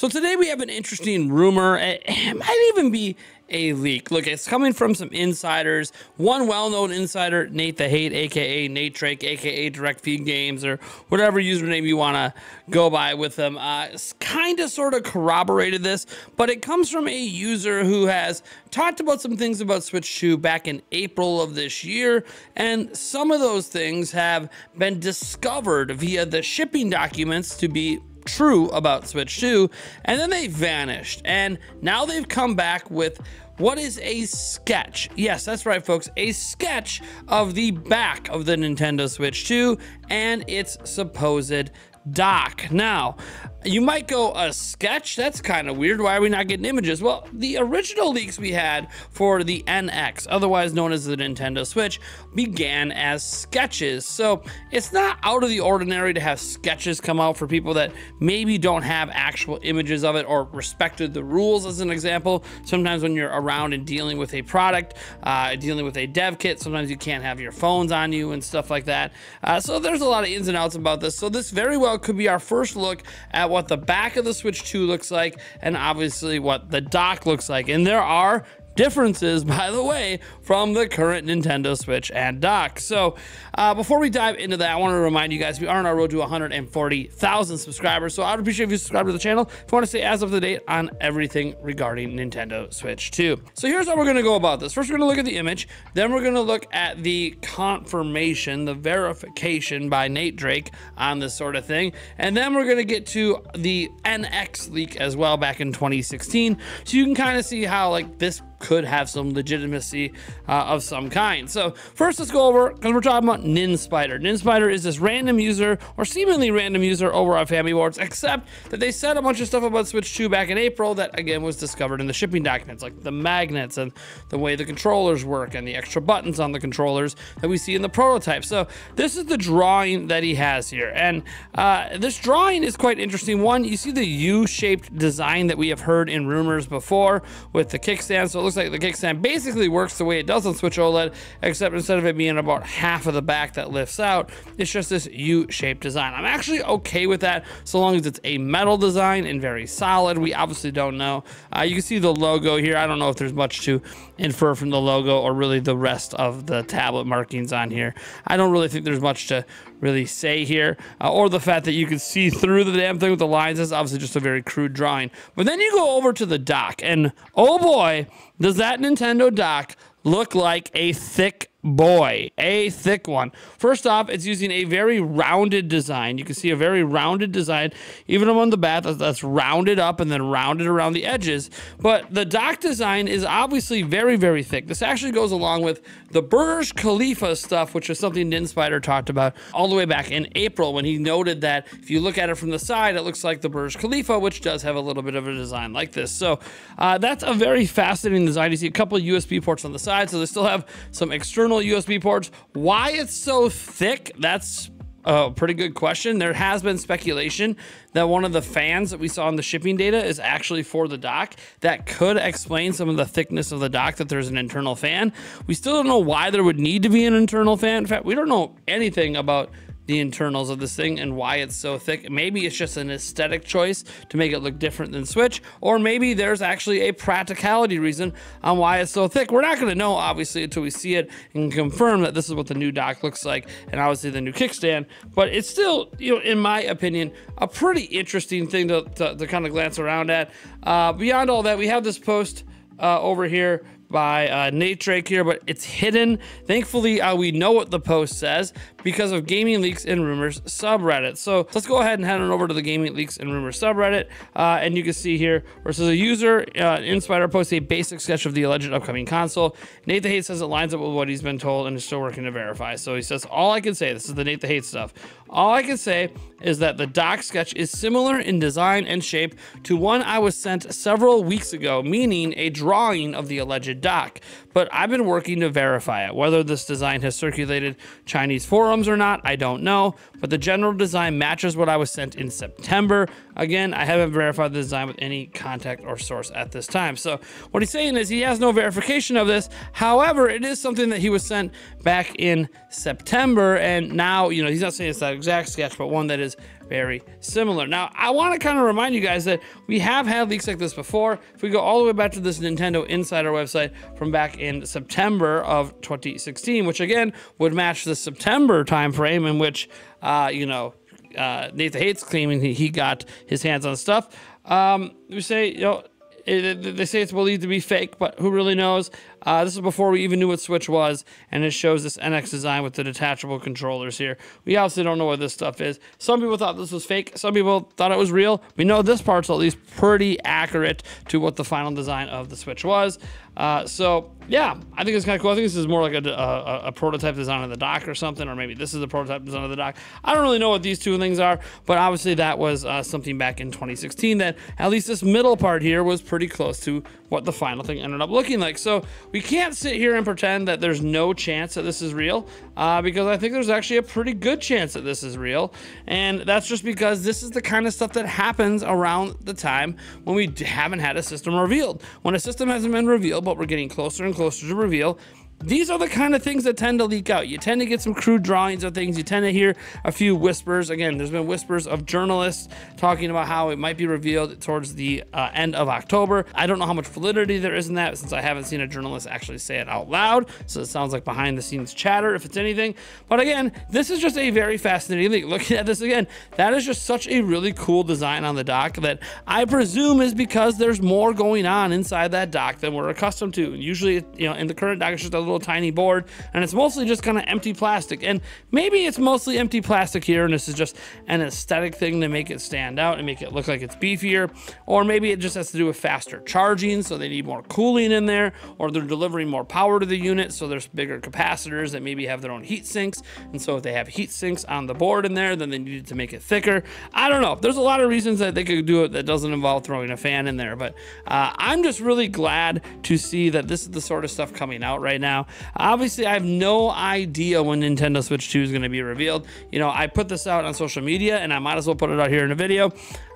So today we have an interesting rumor. It might even be a leak. Look, it's coming from some insiders. One well-known insider, Nate the Hate, aka Nate Drake, aka Direct Feed Games, or whatever username you want to go by with them, uh, kind of sort of corroborated this, but it comes from a user who has talked about some things about Switch 2 back in April of this year, and some of those things have been discovered via the shipping documents to be true about Switch 2, and then they vanished. And now they've come back with what is a sketch? Yes, that's right, folks. A sketch of the back of the Nintendo Switch 2 and its supposed dock. Now, you might go, a sketch? That's kind of weird. Why are we not getting images? Well, the original leaks we had for the NX, otherwise known as the Nintendo Switch, began as sketches. So it's not out of the ordinary to have sketches come out for people that maybe don't have actual images of it or respected the rules, as an example. Sometimes when you're around and dealing with a product, uh, dealing with a dev kit, sometimes you can't have your phones on you and stuff like that. Uh, so there's a lot of ins and outs about this. So this very well could be our first look at what the back of the Switch 2 looks like, and obviously what the dock looks like. And there are differences, by the way, from the current Nintendo Switch and dock. So, uh, before we dive into that, I want to remind you guys we are on our road to 140,000 subscribers. So, I'd appreciate if you subscribe to the channel if you want to stay as up to date on everything regarding Nintendo Switch 2. So, here's how we're going to go about this. First, we're going to look at the image, then, we're going to look at the confirmation, the verification by Nate Drake on this sort of thing, and then we're going to get to the NX leak as well back in 2016. So, you can kind of see how, like, this could have some legitimacy uh, of some kind. So first let's go over, because we're talking about NinSpider. NinSpider is this random user, or seemingly random user over on Famiboards, except that they said a bunch of stuff about Switch 2 back in April that again was discovered in the shipping documents, like the magnets and the way the controllers work and the extra buttons on the controllers that we see in the prototype. So this is the drawing that he has here. And uh, this drawing is quite interesting. One, you see the U-shaped design that we have heard in rumors before with the kickstand. So looks like the kickstand basically works the way it does on Switch OLED, except instead of it being about half of the back that lifts out, it's just this U-shaped design. I'm actually okay with that so long as it's a metal design and very solid. We obviously don't know. Uh, you can see the logo here. I don't know if there's much to infer from the logo or really the rest of the tablet markings on here. I don't really think there's much to really say here, uh, or the fact that you can see through the damn thing with the lines. Is obviously just a very crude drawing. But then you go over to the dock, and oh boy, does that Nintendo dock look like a thick boy, a thick one. First off, it's using a very rounded design. You can see a very rounded design, even on the back that's rounded up and then rounded around the edges. But the dock design is obviously very, very thick. This actually goes along with the Burj Khalifa stuff, which is something NinSpider talked about all the way back in April when he noted that if you look at it from the side, it looks like the Burj Khalifa, which does have a little bit of a design like this. So uh, that's a very fascinating design. You see a couple USB ports on the side, so they still have some external USB ports. Why it's so thick, that's a pretty good question. There has been speculation that one of the fans that we saw in the shipping data is actually for the dock. That could explain some of the thickness of the dock that there's an internal fan. We still don't know why there would need to be an internal fan. In fact, we don't know anything about the internals of this thing and why it's so thick. Maybe it's just an aesthetic choice to make it look different than Switch, or maybe there's actually a practicality reason on why it's so thick. We're not going to know, obviously, until we see it and confirm that this is what the new dock looks like, and obviously the new kickstand. But it's still, you know, in my opinion, a pretty interesting thing to, to, to kind of glance around at. Uh, beyond all that, we have this post uh, over here by uh, Nate Drake here, but it's hidden. Thankfully, uh, we know what the post says because of Gaming Leaks and Rumors subreddit. So let's go ahead and head on over to the Gaming Leaks and Rumors subreddit, uh, and you can see here where it says a user uh, NinSpider posts a basic sketch of the alleged upcoming console. Nate the Hate says it lines up with what he's been told and is still working to verify. So he says, all I can say, this is the Nate the Hate stuff. All I can say is that the dock sketch is similar in design and shape to one I was sent several weeks ago, meaning a drawing of the alleged dock. But I've been working to verify it. Whether this design has circulated Chinese forums or not, I don't know. But the general design matches what I was sent in September. Again, I haven't verified the design with any contact or source at this time. So what he's saying is he has no verification of this. However, it is something that he was sent back in September. And now, you know, he's not saying it's that exact sketch, but one that is very similar. Now, I want to kind of remind you guys that we have had leaks like this before. If we go all the way back to this Nintendo Insider website from back in September of 2016, which again would match the September timeframe in which, uh, you know, uh, Nate the Hate's claiming he got his hands on stuff. Um, we say, you know, it, they say it's believed to be fake, but who really knows? Uh, this is before we even knew what Switch was, and it shows this NX design with the detachable controllers here. We obviously don't know what this stuff is. Some people thought this was fake. Some people thought it was real. We know this part's at least pretty accurate to what the final design of the Switch was. Uh, so yeah, I think it's kind of cool. I think this is more like a, a, a, prototype design of the dock or something, or maybe this is a prototype design of the dock. I don't really know what these two things are, but obviously that was uh, something back in 2016 that at least this middle part here was pretty close to what the final thing ended up looking like. So we can't sit here and pretend that there's no chance that this is real, uh, because I think there's actually a pretty good chance that this is real. And that's just because this is the kind of stuff that happens around the time when we haven't had a system revealed. When a system hasn't been revealed, but we're getting closer and closer to reveal, these are the kind of things that tend to leak out. You tend to get some crude drawings of things. You tend to hear a few whispers. Again, there's been whispers of journalists talking about how it might be revealed towards the uh, end of October. I don't know how much validity there is in that since I haven't seen a journalist actually say it out loud. So it sounds like behind the scenes chatter if it's anything. But again, this is just a very fascinating leak. Looking at this again, that is just such a really cool design on the dock that I presume is because there's more going on inside that dock than we're accustomed to. Usually, you know, in the current dock, it's just a little tiny board and it's mostly just kind of empty plastic. And maybe it's mostly empty plastic here and this is just an aesthetic thing to make it stand out and make it look like it's beefier. Or maybe it just has to do with faster charging, so they need more cooling in there, or they're delivering more power to the unit, so there's bigger capacitors that maybe have their own heat sinks. And so if they have heat sinks on the board in there, then they need to make it thicker. I don't know. There's a lot of reasons that they could do it that doesn't involve throwing a fan in there, but uh, I'm just really glad to see that this is the sort of stuff coming out right now. Obviously, I have no idea when Nintendo Switch 2 is going to be revealed. You know, I put this out on social media and I might as well put it out here in a video.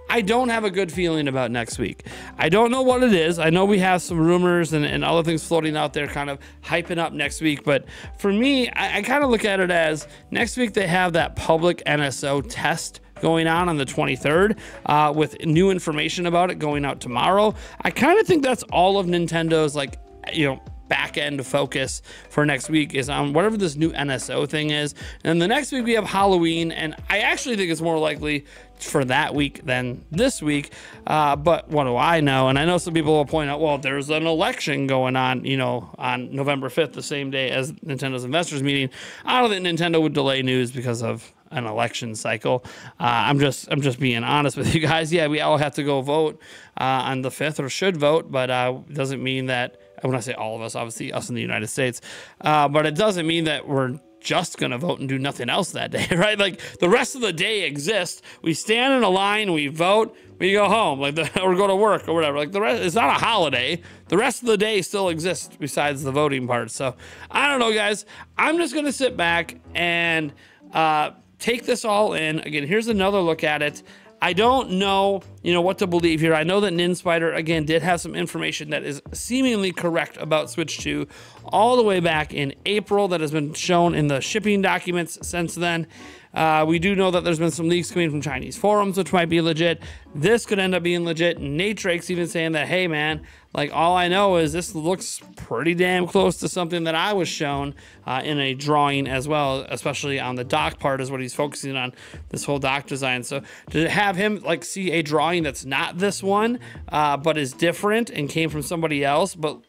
I don't have a good feeling about next week. I don't know what it is. I know we have some rumors and, and other things floating out there kind of hyping up next week. But for me, I, I kind of look at it as next week they have that public NSO test going on on the 23rd uh, with new information about it going out tomorrow. I kind of think that's all of Nintendo's like, you know, back end focus for next week is on whatever this new NSO thing is. And the next week we have Halloween, and I actually think it's more likely for that week than this week. Uh, but what do I know? And I know some people will point out, well, there's an election going on, you know, on November 5th, the same day as Nintendo's investors meeting. I don't think Nintendo would delay news because of an election cycle. Uh, I'm just I'm just being honest with you guys. Yeah, we all have to go vote uh, on the fifth or should vote, but uh, doesn't mean that when I say all of us, obviously us in the United States, uh, but it doesn't mean that we're just going to vote and do nothing else that day, right? Like the rest of the day exists. We stand in a line, we vote, we go home, like the, or go to work or whatever. Like the rest, it's not a holiday. The rest of the day still exists besides the voting part. So I don't know, guys. I'm just going to sit back and uh, take this all in. Again, here's another look at it. I don't know, you know, what to believe here. I know that Ninspider again did have some information that is seemingly correct about Switch 2 all the way back in April that has been shown in the shipping documents since then. Uh, we do know that there's been some leaks coming from Chinese forums, which might be legit. This could end up being legit. Drake's even saying that, hey man, like all I know is this looks pretty damn close to something that I was shown uh, in a drawing as well, especially on the dock part is what he's focusing on this whole dock design. So to have him like see a drawing that's not this one, uh, but is different and came from somebody else, but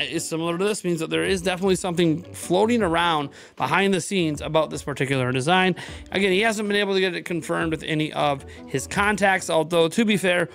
is similar to this means that there is definitely something floating around behind the scenes about this particular design. Again, he hasn't been able to get it confirmed with any of his contacts, although to be fair,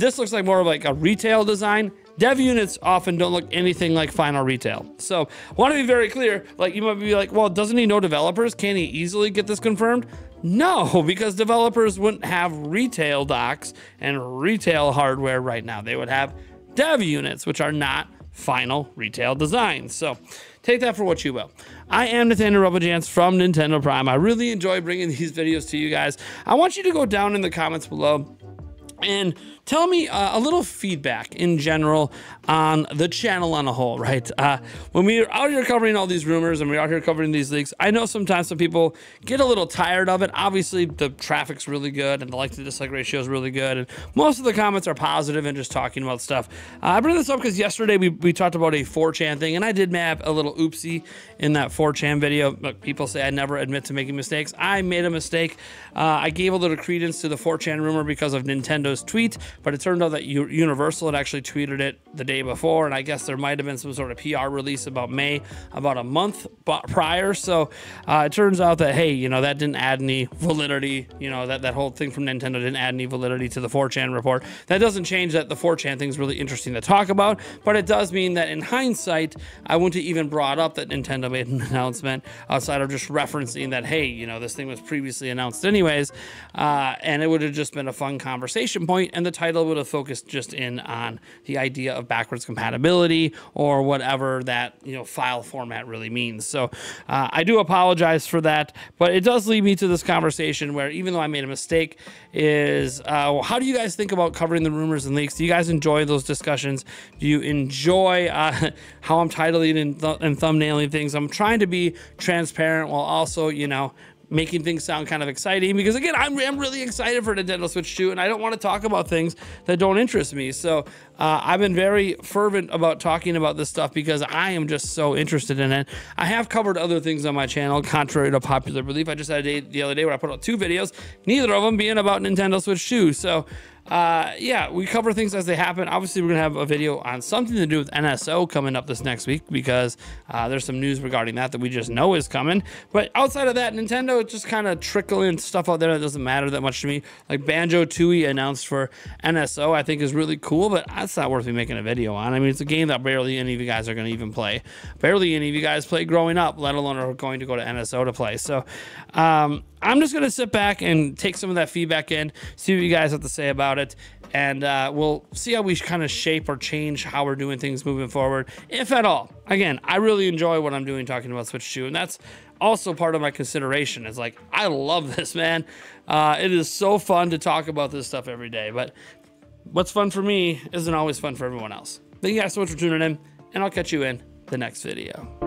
this looks like more of like a retail design. Dev units often don't look anything like final retail. So I want to be very clear, like you might be like, well, doesn't he know developers? Can he easily get this confirmed? No, because developers wouldn't have retail docs and retail hardware right now. They would have dev units, which are not final retail design. So take that for what you will. I am Nathaniel Rebelljans from Nintendo Prime. I really enjoy bringing these videos to you guys. I want you to go down in the comments below and tell me uh, a little feedback in general on the channel on a whole, right? Uh, when we're out here covering all these rumors and we're out here covering these leaks, I know sometimes some people get a little tired of it. Obviously, the traffic's really good and the like to dislike ratio is really good. And most of the comments are positive and just talking about stuff. Uh, I bring this up because yesterday we, we talked about a 4chan thing and I did map a little oopsie in that 4chan video. Look, people say I never admit to making mistakes. I made a mistake. Uh, I gave a little credence to the 4chan rumor because of Nintendo's tweet, but it turned out that Universal had actually tweeted it the day before, and I guess there might have been some sort of PR release about May, about a month prior. So uh, it turns out that hey, you know that didn't add any validity. You know that that whole thing from Nintendo didn't add any validity to the 4chan report. That doesn't change that the 4chan thing is really interesting to talk about, but it does mean that in hindsight, I wouldn't have even brought up that Nintendo made an announcement outside of just referencing that hey, you know this thing was previously announced anyways, uh, and it would have just been a fun conversation point, and the title would have focused just in on the idea of backwards compatibility or whatever that you know file format really means. So uh, I do apologize for that, but it does lead me to this conversation where even though I made a mistake, is uh, how do you guys think about covering the rumors and leaks? Do you guys enjoy those discussions? Do you enjoy uh, how I'm titling and, th- and thumbnailing things? I'm trying to be transparent while also you know making things sound kind of exciting because again I'm, I'm really excited for Nintendo Switch 2 and I don't want to talk about things that don't interest me. So uh, I've been very fervent about talking about this stuff because I am just so interested in it. I have covered other things on my channel contrary to popular belief. I just had a day the other day where I put out two videos neither of them being about Nintendo Switch 2 so uh, yeah, we cover things as they happen. Obviously, we're gonna have a video on something to do with NSO coming up this next week because uh, there's some news regarding that that we just know is coming. But outside of that, Nintendo just kind of trickling stuff out there that doesn't matter that much to me. Like Banjo Tooie announced for NSO, I think is really cool, but that's not worth me making a video on. I mean, it's a game that barely any of you guys are gonna even play. Barely any of you guys play growing up, let alone are going to go to NSO to play. So, um, I'm just going to sit back and take some of that feedback in, see what you guys have to say about it, and uh, we'll see how we kind of shape or change how we're doing things moving forward, if at all. Again, I really enjoy what I'm doing talking about Switch 2, and that's also part of my consideration. Is like, I love this, man. Uh, it is so fun to talk about this stuff every day, but what's fun for me isn't always fun for everyone else. Thank you guys so much for tuning in, and I'll catch you in the next video.